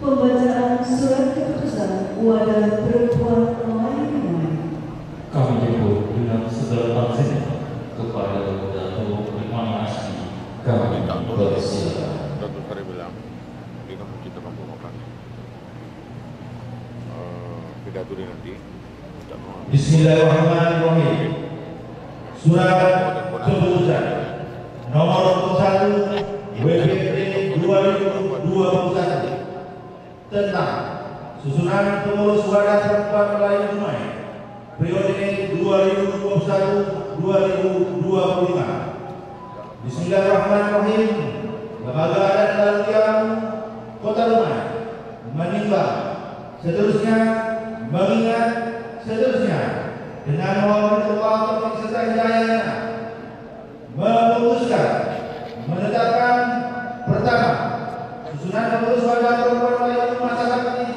Pembacaan surat keputusan wadah perempuan lain Kami jemput dengan segala tangsinya kepada Dato' Asmi. Kami bilang ini kan kita Eh, pidato nanti. Bismillahirrahmanirrahim. Surat keputusan. nomor 1 WPP tentang susunan pengurus wadah perempuan Melayu Dumai periode 2021-2025. Bismillahirrahmanirrahim. Lembaga Adat Laluyan Kota Dumai menimbang seterusnya mengingat seterusnya dengan mohon untuk serta hidayahnya memutuskan menetapkan pertama susunan pengurus wadah perempuan Melayu masa bakti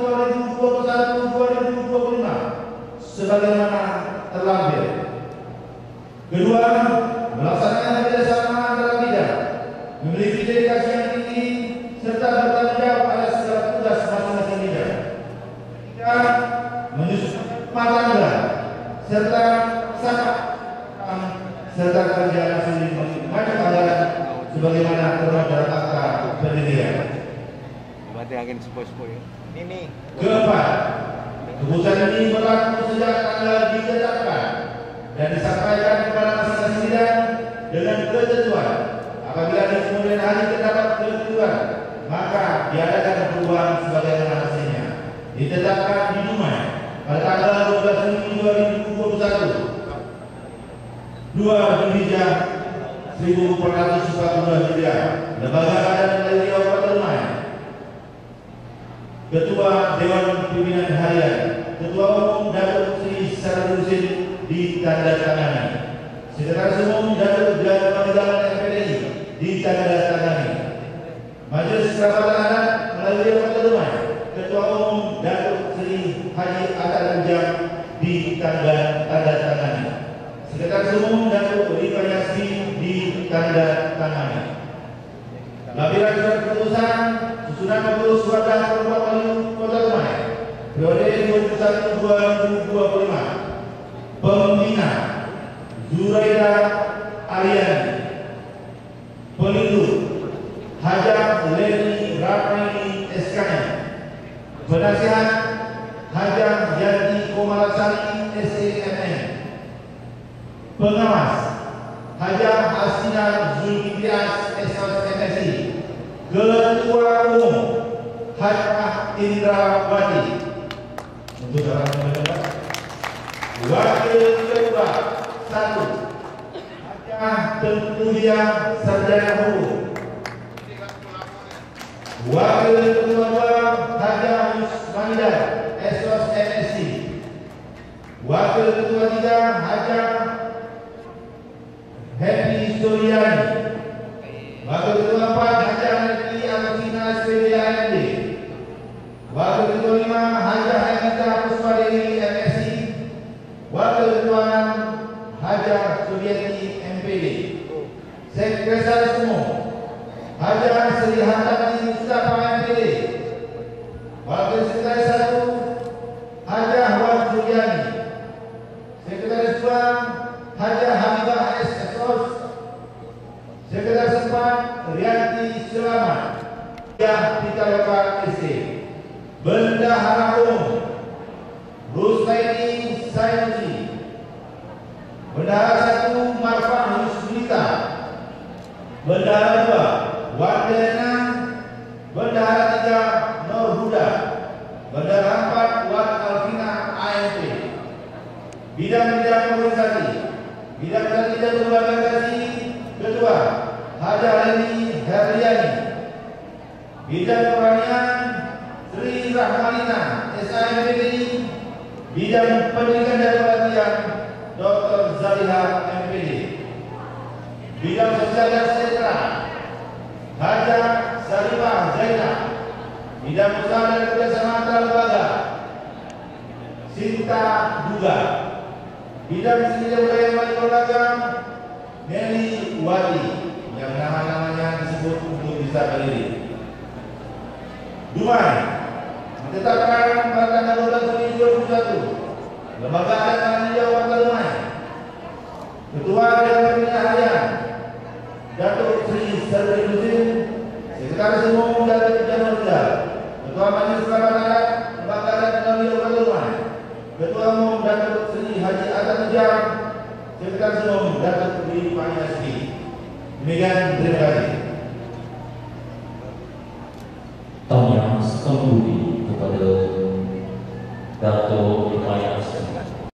2021-2025 sebagaimana terlampir. Kedua, melaksanakan kerjasama antara bidang, memiliki dedikasi yang tinggi serta bertanggung jawab atas segala tugas masing-masing bidang. Ketiga, menyusun rumah tangga serta sama serta kerja mengajak anggaran sebagaimana terdapat dalam akta pendirian. Berarti angin sepoi-sepoi Ini Keempat, keputusan ini berlaku sejak tanggal ditetapkan dan disampaikan kepada masing-masing bidang dengan ketentuan. Apabila di kemudian hari terdapat ketentuan, maka diadakan perubahan sebagaimana hasilnya. Ditetapkan di Dumai pada tanggal 12 Juni 2021 2 Julhijjah 1442 Hijriah Lembaga Adat Melayu Kabupaten Dumai Ketua Dewan Pimpinan Harian Ketua Umum Datuk Sri Sarudin ditandatangani Sekretaris Umum Datuk Jalan Panggilan FPDI ditandatangani Majelis Kerabatan Adat melalui Dumai Ketua Umum Datuk Sri Haji Atat Ujang ditandatangani Sekretaris Umum Datuk Rifai Yasmi ditandatangani Laporan surat keputusan susunan pengurus wadah perempuan periode 2021-2025 Pembina Zuraida Ariani Pelindung Hajar Leni Rafaeli Eskanya Penasihat Hajar Yanti Komalasari SAMN Pengawas Hajar Hasina Zulkifias SOS MSI Ketua Umum Hajah Indrawati Untuk dalam teman Wakil Ketua Satu. Hajah Tengkulia Sarjana Hukum. Wakil Ketua Dua Hajah Yusmanida SOS MSI Wakil Ketua Tiga Hajah Happy Suryani. Wakil Ketua Empat Hajah Happy Agustina SPDAND Wakil Ketua Lima Hajah Anita Puspadewi MSI Wakil Ketua Enam Hajah Suryati MPD Sekretaris Umum Hajah Sri Hatati Mustafa MPD Wakil Sekretaris Satu Hajah Wan Suryani Sekretaris Dua Hajah Habibah S. Esos Sekretaris Empat Rianti Selamat Yah Pitaloka SC Bendahara Bendahara Satu Marfah Yusmita Bendahara Dua Bendahara Tiga Nur Huda. Bendahara Empat Alvina Bidang-bidang organisasi. Bidang organisasi dan organisasi. Ketua Haja Leni Heriani Bidang Sri Rahmalina SIMPD Bidang pendidikan dan pelatihan Dr. Zaliha MPD Bidang sosial dan sejahtera Haja Sarifah Zainab Bidang usaha dan kerjasama antar lembaga Sinta Duga Bidang seni dan budaya Melayu Beragam Nelly Wati yang nama-namanya disebut untuk bisa berdiri. Dumai ditetapkan pada tanggal 12 Juni 2021 Lembaga Malaysia Wakil Rumah Ketua Dewan Pembina Harian Datuk Sri Sekretaris Umum Ketua Adat Lembaga Ketua Umum Datuk Sri Haji Sekretaris Umum Datuk Yasri Demikian terima kasih. Yang sepenuhnya